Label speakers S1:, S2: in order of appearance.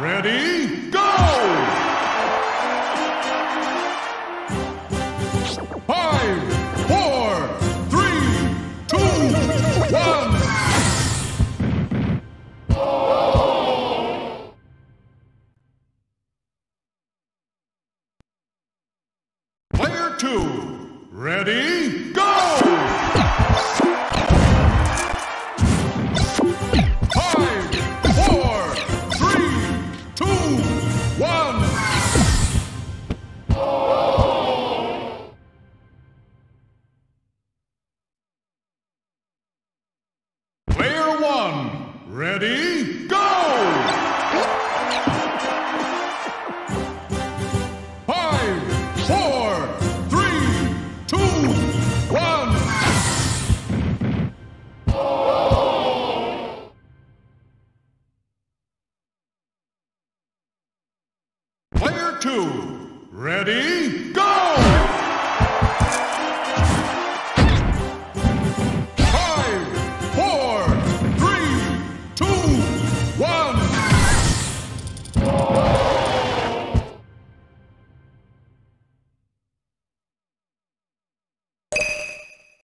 S1: Ready, go! Five, four, three, two, one. Player two, ready, go! Ready, go! Five, four, three, two, one. Player two, ready, go!